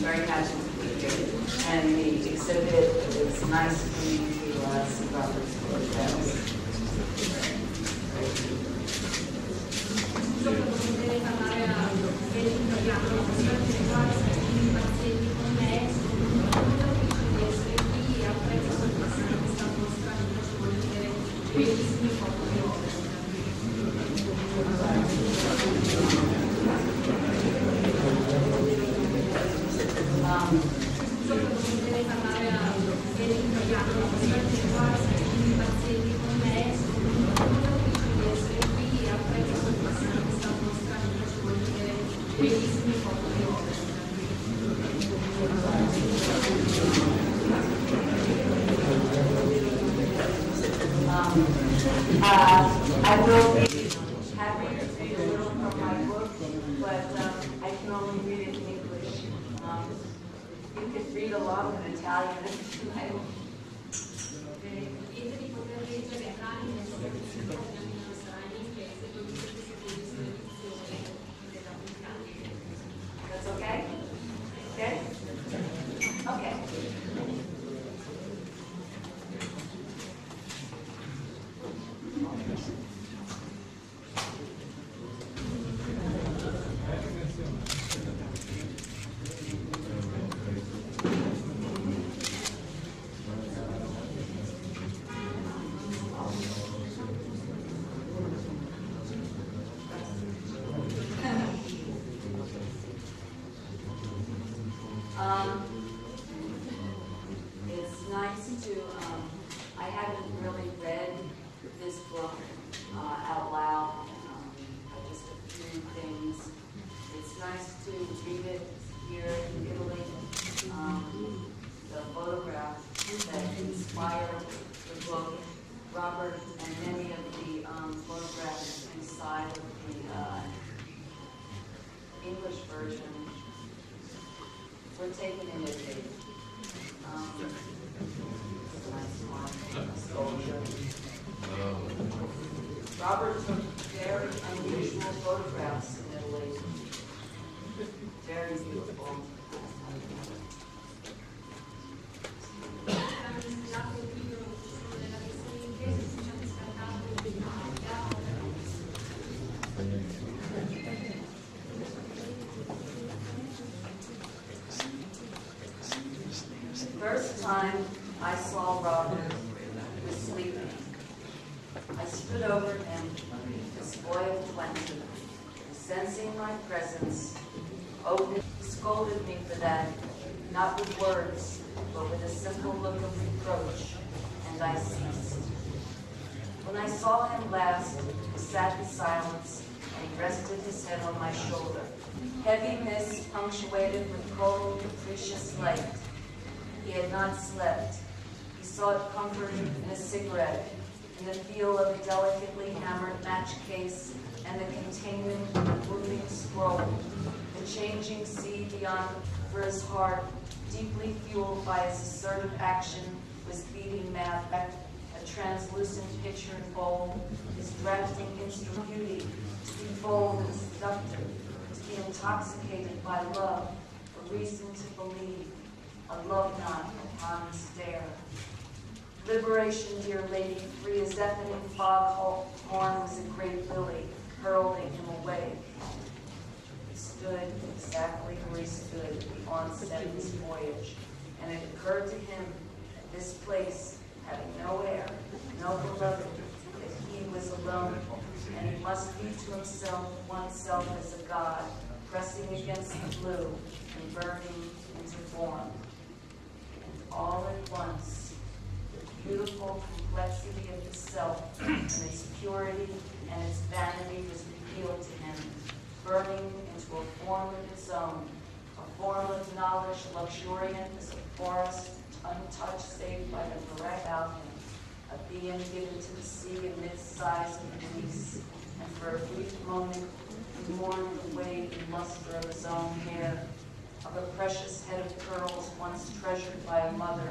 very happy to be here. And the exhibit, it was uh, see Robert's photographs. Um, Um, uh, I will be happy to read a little from my book, but um, I can only read it in English. Um, You could read a lot in Italian. If Nice to read it here in Italy. Um, the photograph that inspired the book, Robert, and many of the, um, photographs inside of the, uh, English version were taken in Italy. Um. Robert took very unusual photographs in Italy. Opened, scolded me for that, not with words, but with a simple look of reproach, and I ceased. When I saw him last, he sat in silence, and he rested his head on my shoulder. Heavy mist punctuated with cold, capricious light. He had not slept. He sought comfort in a cigarette, in the feel of a delicately hammered match case, and the containment of a moving scroll. Changing sea beyond for his heart, deeply fueled by his assertive action, was beating mad. A translucent picture in bold, his drafting instrument beauty, to be bold and seductive, to be intoxicated by love, a reason to believe, a love knot upon the stair. Liberation, dear lady, free as deafening fog horn was a great lily, hurling him away. Stood exactly where he stood of his voyage, and it occurred to him that this place, having no heir, no beloved, that he was alone, and he must be to himself oneself as a god, pressing against the blue and burning into form. And all at once, the beautiful complexity of the self and its purity and its vanity was revealed to him, burning a form of its own, a form of knowledge luxuriant as a forest, untouched save by the direct alchemy, a being given to the sea amidst sighs of release, and for a brief moment he mourned the weight and luster of his own hair, of a precious head of curls once treasured by a mother,